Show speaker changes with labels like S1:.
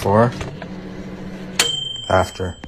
S1: before, after.